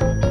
Thank you.